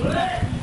Let